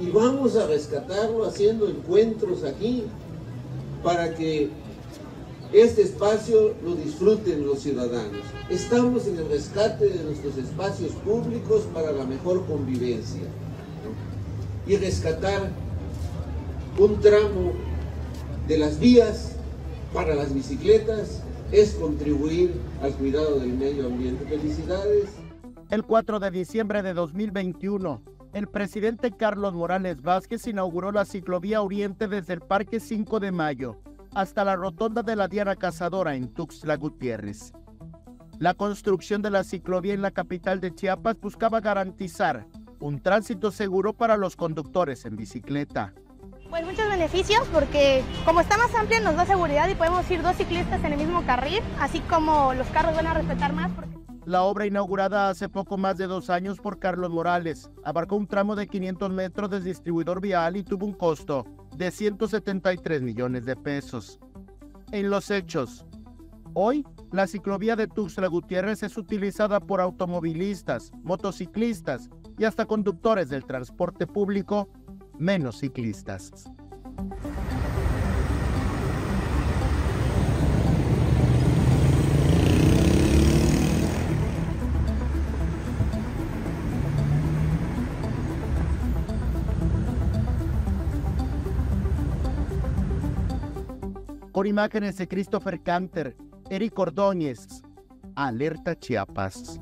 y vamos a rescatarlo haciendo encuentros aquí para que este espacio lo disfruten los ciudadanos. Estamos en el rescate de nuestros espacios públicos para la mejor convivencia y rescatar un tramo de las vías para las bicicletas es contribuir al cuidado del medio ambiente. Felicidades. El 4 de diciembre de 2021, el presidente Carlos Morales Vázquez inauguró la ciclovía Oriente desde el Parque 5 de Mayo hasta la rotonda de la Diana Cazadora en Tuxtla Gutiérrez. La construcción de la ciclovía en la capital de Chiapas buscaba garantizar un tránsito seguro para los conductores en bicicleta. Pues muchos beneficios porque como está más amplia nos da seguridad y podemos ir dos ciclistas en el mismo carril, así como los carros van a respetar más. La obra inaugurada hace poco más de dos años por Carlos Morales abarcó un tramo de 500 metros de distribuidor vial y tuvo un costo de 173 millones de pesos. En los hechos, hoy la ciclovía de Tuxtla Gutiérrez es utilizada por automovilistas, motociclistas y hasta conductores del transporte público menos ciclistas. Con imágenes de Christopher Canter, Eric Ordóñez, Alerta Chiapas.